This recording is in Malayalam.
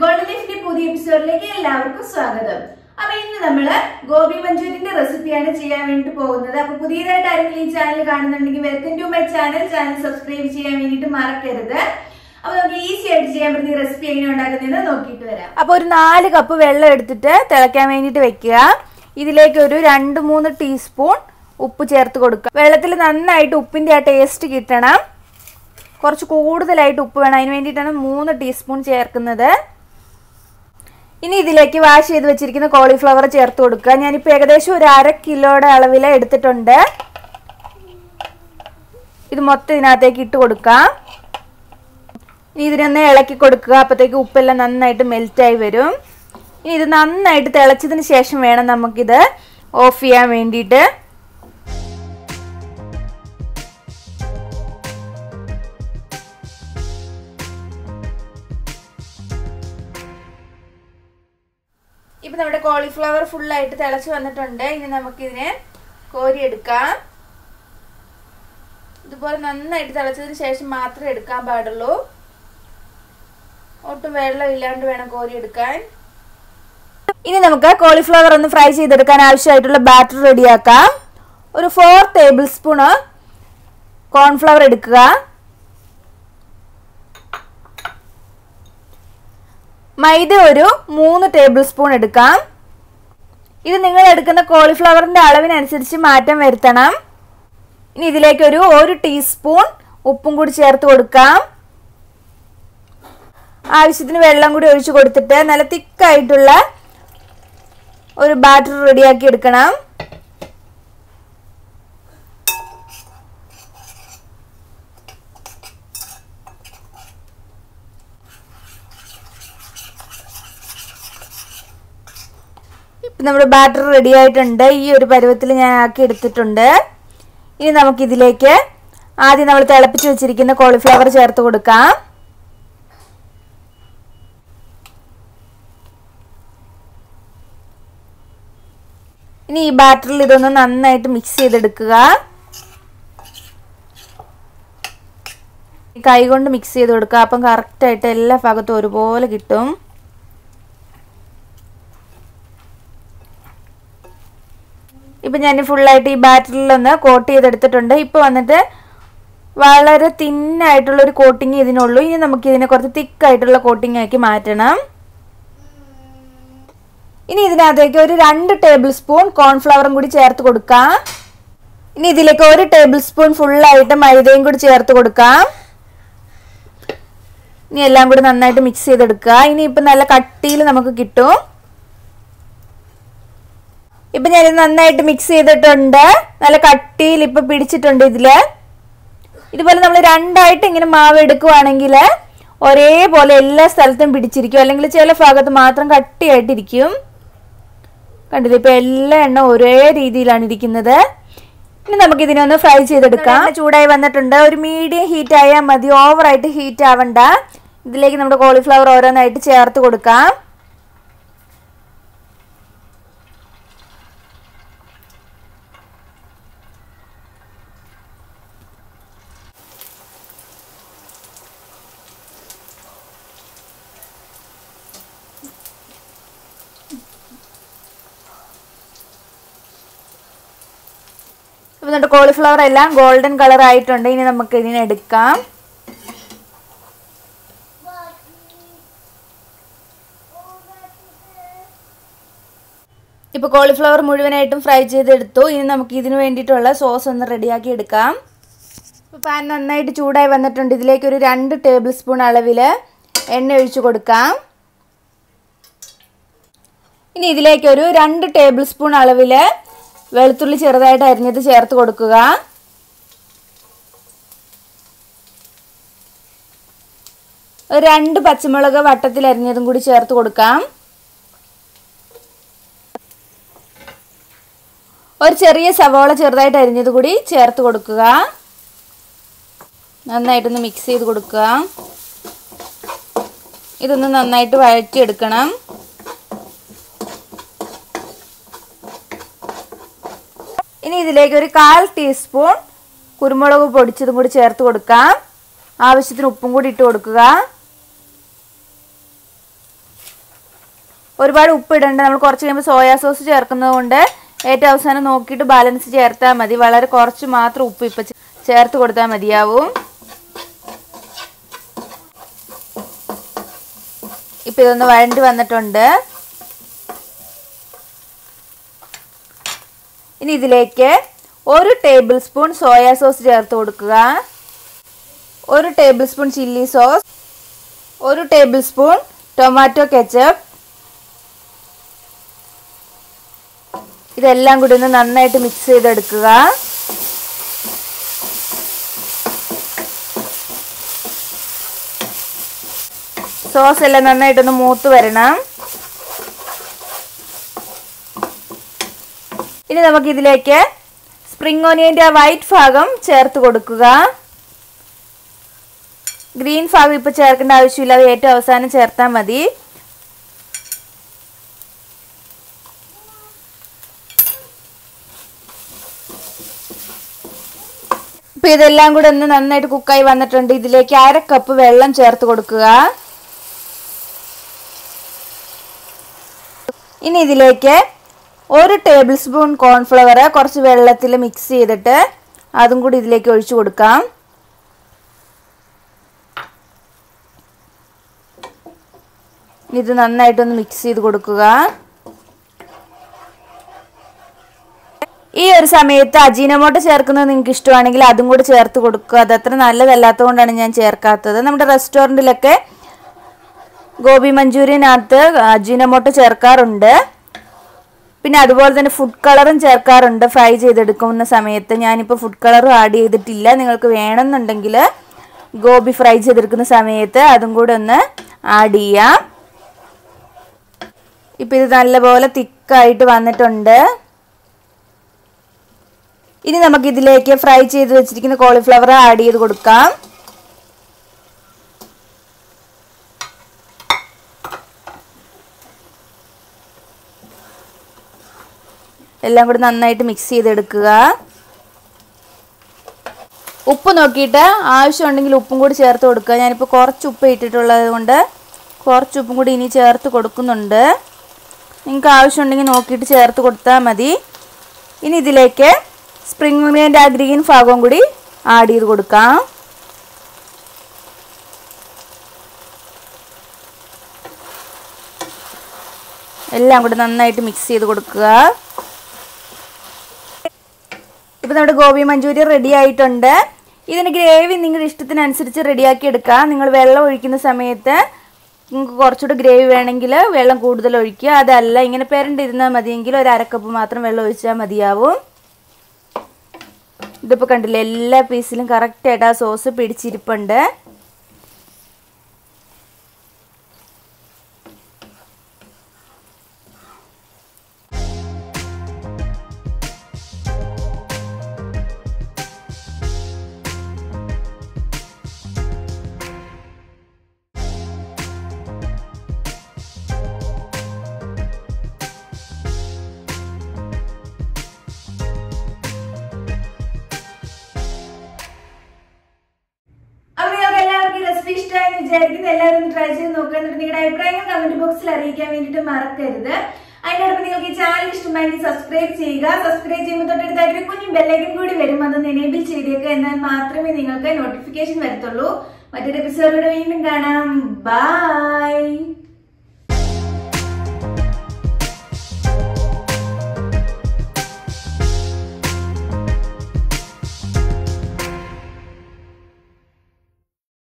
ഗോൾഡൻ ലൈഫിന്റെ പുതിയ എപ്പിസോഡിലേക്ക് എല്ലാവർക്കും സ്വാഗതം. അപ്പൊ ഇന്ന് നമ്മൾ ഗോപി മഞ്ചൂരിന്റെ റെസിപ്പിയാണ് ചെയ്യാൻ വേണ്ടി പോകുന്നത്. അപ്പൊ പുതിയതായിട്ട് ആരെങ്കിലും ഈ ചാനൽ കാണുന്നുണ്ടെങ്കിൽ welcome to my channel channel subscribe ചെയ്യാൻ വേണ്ടിയിട്ട് മറക്കരുത്. അപ്പൊ നമുക്ക് ഈസി ആയിട്ട് ചെയ്യാൻ പറ്റുന്ന റെസിപ്പി എങ്ങനെ ഉണ്ടാക്കുന്ന നോക്കിയിട്ട് വരാം. അപ്പൊ ഒരു നാല് കപ്പ് വെള്ളം എടുത്തിട്ട് തിളക്കാൻ വേണ്ടിയിട്ട് വെക്കുക. ഇതിലേക്ക് ഒരു രണ്ട് മൂന്ന് ടീസ്പൂൺ ഉപ്പ് ചേർത്ത് കൊടുക്കുക. വെള്ളത്തിൽ നന്നായിട്ട് ഉപ്പിന്റെ ആ ടേസ്റ്റ് കിട്ടണം. കുറച്ച് കൂടുതലായിട്ട് ഉപ്പ് വേണം. അതിന് വേണ്ടിയിട്ടാണ് മൂന്ന് ടീസ്പൂൺ ചേർക്കുന്നത്. ഇനി ഇതിലേക്ക് വാഷ് ചെയ്ത് വെച്ചിരിക്കുന്ന കോളിഫ്ലവർ ചേർത്ത് കൊടുക്കുക. ഞാനിപ്പോൾ ഏകദേശം ഒരു അര കിലോയുടെ അളവിൽ എടുത്തിട്ടുണ്ട്. ഇത് മൊത്തം ഇതിനകത്തേക്ക് ഇട്ട് കൊടുക്കാം. ഇനി ഇതിനൊന്ന് ഇളക്കി കൊടുക്കുക. അപ്പോഴത്തേക്ക് ഉപ്പെല്ലാം നന്നായിട്ട് മെൽറ്റായി വരും. ഇനി ഇത് നന്നായിട്ട് തിളച്ചതിന് ശേഷം വേണം നമുക്കിത് ഓഫ് ചെയ്യാൻ വേണ്ടിയിട്ട്. ഇപ്പം നമ്മുടെ കോളിഫ്ലവർ ഫുള്ളായിട്ട് തിളച്ച് വന്നിട്ടുണ്ട്. ഇനി നമുക്കിതിനെ കോരിയെടുക്കാം. ഇതുപോലെ നന്നായിട്ട് തിളച്ചതിന് ശേഷം മാത്രമേ എടുക്കാൻ പാടുള്ളൂ. ഒട്ടും വെള്ളം ഇല്ലാണ്ട് വേണം കോരി എടുക്കാൻ ഇനി നമുക്ക് കോളിഫ്ലവർ ഒന്ന് ഫ്രൈ ചെയ്തെടുക്കാൻ ആവശ്യമായിട്ടുള്ള ബാറ്റർ റെഡിയാക്കാം ഒരു ഫോർ ടേബിൾ സ്പൂണ് കോൺഫ്ലവർ എടുക്കുക. മൈദ ഒരു മൂന്ന് ടേബിൾ സ്പൂൺ എടുക്കാം. ഇത് നിങ്ങൾ എടുക്കുന്ന കോളിഫ്ലവറിന്റെ അളവിനനുസരിച്ച് മാറ്റം വരുത്തണം. ഇനി ഇതിലേക്ക് ഒരു ഒരു ടീസ്പൂൺ ഉപ്പും കൂടി ചേർത്ത് കൊടുക്കാം. ആവശ്യത്തിന് വെള്ളം കൂടി ഒഴിച്ച് കൊടുത്തിട്ട് നല്ല തിക്കായിട്ടുള്ള ഒരു ബാറ്റർ റെഡിയാക്കി എടുക്കണം. ഇപ്പം നമ്മുടെ ബാറ്റർ റെഡി ആയിട്ടുണ്ട്. ഈ ഒരു പരുവത്തിൽ ഞാൻ ആക്കി എടുത്തിട്ടുണ്ട്. ഇനി നമുക്കിതിലേക്ക് ആദ്യം നമ്മൾ തിളപ്പിച്ച് വെച്ചിരിക്കുന്ന കോളിഫ്ലവർ ചേർത്ത് കൊടുക്കാം. ഇനി ഈ ബാറ്ററിൽ ഇതൊന്ന് നന്നായിട്ട് മിക്സ് ചെയ്തെടുക്കുക. കൈ കൊണ്ട് മിക്സ് ചെയ്ത് കൊടുക്കുക. അപ്പം കറക്റ്റായിട്ട് എല്ലാ ഭാഗത്തും ഒരുപോലെ കിട്ടും. ഇപ്പം ഞാൻ ഫുള്ളായിട്ട് ഈ ബാറ്ററിലൊന്ന് കോട്ട് ചെയ്തെടുത്തിട്ടുണ്ട്. ഇപ്പോൾ വന്നിട്ട് വളരെ തിന്നായിട്ടുള്ള ഒരു കോട്ടിങ് ഇതിനുള്ളൂ. ഇനി നമുക്ക് ഇതിനെ കുറച്ച് തിക്കായിട്ടുള്ള കോട്ടിങ് ആക്കി മാറ്റണം. ഇനി ഇതിനകത്തേക്ക് ഒരു രണ്ട് ടേബിൾ സ്പൂൺ കോൺഫ്ലവറും കൂടി ചേർത്ത് കൊടുക്കാം. ഇനി ഇതിലേക്ക് ഒരു ടേബിൾ സ്പൂൺ ഫുള്ളായിട്ട് മൈദയും കൂടി ചേർത്ത് കൊടുക്കാം. ഇനി എല്ലാം കൂടി നന്നായിട്ട് മിക്സ് ചെയ്തെടുക്കുക. ഇനി ഇപ്പം നല്ല കട്ടിയിൽ നമുക്ക് കിട്ടും. ഇപ്പം ഞാൻ നന്നായിട്ട് മിക്സ് ചെയ്തിട്ടുണ്ട്. നല്ല കട്ടിയിൽ ഇപ്പം പിടിച്ചിട്ടുണ്ട് ഇതിൽ. ഇതുപോലെ നമ്മൾ രണ്ടായിട്ട് ഇങ്ങനെ മാവ് എടുക്കുവാണെങ്കിൽ ഒരേപോലെ എല്ലാ സ്ഥലത്തും പിടിച്ചിരിക്കും. അല്ലെങ്കിൽ ചില ഭാഗത്ത് മാത്രം കട്ടിയായിട്ടിരിക്കും. കണ്ടില്ലേ? ഇപ്പം എല്ലാ എണ്ണ ഒരേ രീതിയിലാണ് ഇരിക്കുന്നത്. ഇനി നമുക്ക് ഇതിനൊന്ന് ഫ്രൈ ചെയ്തെടുക്കാം. ചൂടായി വന്നിട്ടുണ്ട്. ഒരു മീഡിയം ഹീറ്റ് ആയാൽ മതി. ഓവറായിട്ട് ഹീറ്റ് ആവണ്ട. ഇതിലേക്ക് നമ്മുടെ കോളിഫ്ലവർ ഓരോന്നായിട്ട് ചേർത്ത് കൊടുക്കാം. ഇപ്പം എന്നിട്ട് കോളിഫ്ലവർ എല്ലാം ഗോൾഡൻ കളർ ആയിട്ടുണ്ട്. ഇനി നമുക്ക് ഇതിനെ എടുക്കാം. ഇപ്പോൾ കോളിഫ്ലവർ മുഴുവനായിട്ടും ഫ്രൈ ചെയ്തെടുത്തു. ഇനി നമുക്ക് ഇതിന് വേണ്ടിയിട്ടുള്ള സോസ് ഒന്ന് റെഡിയാക്കി എടുക്കാം. ഇപ്പോൾ പാൻ നന്നായിട്ട് ചൂടായി വന്നിട്ടുണ്ട്. ഇതിലേക്ക് ഒരു രണ്ട് ടേബിൾ സ്പൂൺ അളവിൽ എണ്ണ ഒഴിച്ചു കൊടുക്കാം. ഇനി ഇതിലേക്ക് ഒരു രണ്ട് ടേബിൾ സ്പൂൺ അളവിൽ വെളുത്തുള്ളി ചെറുതായിട്ട് അരിഞ്ഞത് ചേർത്ത് കൊടുക്കുക. രണ്ട് പച്ചമുളക് വട്ടത്തിൽ അരിഞ്ഞതും കൂടി ചേർത്ത് കൊടുക്കാം. ഒരു ചെറിയ സവോള ചെറുതായിട്ട് അരിഞ്ഞത് കൂടി ചേർത്ത് കൊടുക്കുക. നന്നായിട്ടൊന്ന് മിക്സ് ചെയ്ത് കൊടുക്കുക. ഇതൊന്ന് നന്നായിട്ട് വഴറ്റിയെടുക്കണം. ഇനി ഇതിലേക്ക് ഒരു കാൽ ടീസ്പൂൺ കുരുമുളക് പൊടിച്ചതും കൂടി ചേർത്ത് കൊടുക്കാം. ആവശ്യത്തിന് ഉപ്പും കൂടി ഇട്ട് കൊടുക്കുക. ഒരുപാട് ഉപ്പ് ഇടണ്ട നമ്മൾ കുറച്ച് കഴിയുമ്പോൾ സോയാ സോസ് ചേർക്കുന്നത് കൊണ്ട് ഏറ്റവും അവസാനം നോക്കിയിട്ട് ബാലൻസ് ചേർത്താൽ മതി. വളരെ കുറച്ച് മാത്രം ഉപ്പ് ഇപ്പം ചേർത്ത് കൊടുത്താൽ മതിയാവും. ഇപ്പം ഇതൊന്ന് വഴണ്ടി വന്നിട്ടുണ്ട്. ഇനി ഇതിലേക്ക് ഒരു ടേബിൾ സ്പൂൺ സോയാ സോസ് ചേർത്ത് കൊടുക്കുക. ഒരു ടേബിൾ സ്പൂൺ ചില്ലി സോസ് ഒരു ടേബിൾ സ്പൂൺ ടൊമാറ്റോ കെച്ചപ്പ് ഇതെല്ലാം കൂടി ഒന്ന് നന്നായിട്ട് മിക്സ് ചെയ്തെടുക്കുക. സോസ് എല്ലാം നന്നായിട്ടൊന്ന് മൂത്ത് വരണം. ഇനി നമുക്ക് ഇതിലേക്ക് സ്പ്രിംഗ് ഓനിയന്റെ വൈറ്റ് ഭാഗം ചേർത്ത് കൊടുക്കുക. ഗ്രീൻ ഭാഗം ഇപ്പോൾ ചേർക്കേണ്ട ആവശ്യമില്ല അത് ഏറ്റവും അവസാനം ചേർത്താൽ മതി. ഇപ്പൊ ഇതെല്ലാം കൂടെ ഒന്ന് നന്നായിട്ട് കുക്കായി വന്നിട്ടുണ്ട്. ഇതിലേക്ക് അര കപ്പ് വെള്ളം ചേർത്ത് കൊടുക്കുക. ഇനി ഇതിലേക്ക് ഒരു ടേബിൾ സ്പൂൺ കോൺഫ്ലവർ കുറച്ച് വെള്ളത്തിൽ മിക്സ് ചെയ്തിട്ട് അതും കൂടി ഇതിലേക്ക് ഒഴിച്ചു കൊടുക്കാം. ഇത് നന്നായിട്ടൊന്ന് മിക്സ് ചെയ്ത് കൊടുക്കുക. ഈ ഒരു സമയത്ത് അജീനമോട്ട് ചേർക്കുന്നത് നിങ്ങൾക്ക് ഇഷ്ടമാണെങ്കിൽ അതും കൂടി ചേർത്ത് കൊടുക്കുക. അത് അത്ര നല്ലതല്ലാത്തതുകൊണ്ടാണ് ഞാൻ ചേർക്കാത്തത്. നമ്മുടെ റെസ്റ്റോറന്റിലൊക്കെ ഗോബി മഞ്ചൂരിയനകത്ത് അജീനമോട്ട് ചേർക്കാറുണ്ട്. പിന്നെ അതുപോലെ തന്നെ ഫുഡ് കളറും ചേർക്കാറുണ്ട്. ഫ്രൈ ചെയ്തെടുക്കുന്ന സമയത്ത് ഞാനിപ്പോൾ ഫുഡ് കളറും ആഡ് ചെയ്തിട്ടില്ല. നിങ്ങൾക്ക് വേണമെന്നുണ്ടെങ്കിൽ ഗോബി ഫ്രൈ ചെയ്തെടുക്കുന്ന സമയത്ത് അതും കൂടെ ഒന്ന് ആഡ് ചെയ്യാം. ഇപ്പം ഇത് നല്ലപോലെ തിക്കായിട്ട് വന്നിട്ടുണ്ട്. ഇനി നമുക്കിതിലേക്ക് ഫ്രൈ ചെയ്ത് വെച്ചിരിക്കുന്ന കോളിഫ്ലവർ ആഡ് ചെയ്ത് കൊടുക്കാം. എല്ലാം കൂടി നന്നായിട്ട് മിക്സ് ചെയ്തെടുക്കുക. ഉപ്പ് നോക്കിയിട്ട് ആവശ്യമുണ്ടെങ്കിൽ ഉപ്പും കൂടി ചേർത്ത് കൊടുക്കുക. ഞാനിപ്പോൾ കുറച്ച് ഉപ്പ് ഇട്ടിട്ടുള്ളത് കൊണ്ട് കുറച്ച് ഉപ്പും കൂടി ഇനി ചേർത്ത് കൊടുക്കുന്നുണ്ട്. നിങ്ങൾക്ക് ആവശ്യമുണ്ടെങ്കിൽ നോക്കിയിട്ട് ചേർത്ത് കൊടുത്താൽ മതി. ഇനി ഇതിലേക്ക് സ്പ്രിംഗ് ഓണിയന്റെ ആ ഗ്രീൻ ഭാഗവും കൂടി ആഡ് ചെയ്ത് കൊടുക്കാം. എല്ലാം കൂടി നന്നായിട്ട് മിക്സ് ചെയ്ത് കൊടുക്കുക. ഇപ്പം നമ്മുടെ ഗോപി മഞ്ചൂരി റെഡി ആയിട്ടുണ്ട്. ഇതിന് ഗ്രേവി നിങ്ങളുടെ ഇഷ്ടത്തിനനുസരിച്ച് റെഡിയാക്കി എടുക്കാം നിങ്ങൾ വെള്ളം ഒഴിക്കുന്ന സമയത്ത് നിങ്ങൾക്ക് കുറച്ചുകൂടി ഗ്രേവി വേണമെങ്കിൽ വെള്ളം കൂടുതൽ ഒഴിക്കുക. അതല്ല ഇങ്ങനെ പെരണ്ടിരുന്നാൽ മതിയെങ്കിൽ ഒരു അരക്കപ്പ് മാത്രം വെള്ളം ഒഴിച്ചാൽ മതിയാവും. ഇതിപ്പോൾ കണ്ടില്ലേ എല്ലാ പീസിലും കറക്റ്റായിട്ട് ആ സോസ് പിടിച്ചിരിപ്പുണ്ട്. ഇഷ്ടമായെന്ന് വിചാരിക്കുന്നു. എല്ലാവരും ട്രൈ ചെയ്ത് നോക്കുന്നുണ്ട് നിങ്ങളുടെ അഭിപ്രായങ്ങൾ കമന്റ് ബോക്സിൽ അറിയിക്കാൻ വേണ്ടിയിട്ട് മറക്കരുത്. അതിനോടൊപ്പം നിങ്ങൾക്ക് ഈ ചാനൽ ഇഷ്ടമായെങ്കിൽ സബ്സ്ക്രൈബ് ചെയ്യുക. സബ്സ്ക്രൈബ് ചെയ്യുമ്പോൾ തൊട്ടടുത്തായിട്ട് കുഞ്ഞു ബെല്ലൈക്കൻ കൂടി വരും. അതൊന്ന് എനേബിൾ ചെയ്തേക്കുക എന്നാൽ മാത്രമേ നിങ്ങൾക്ക് നോട്ടിഫിക്കേഷൻ വരത്തുള്ളൂ. മറ്റൊരു എപ്പിസോഡിലൂടെ വീണ്ടും കാണാം. ബൈ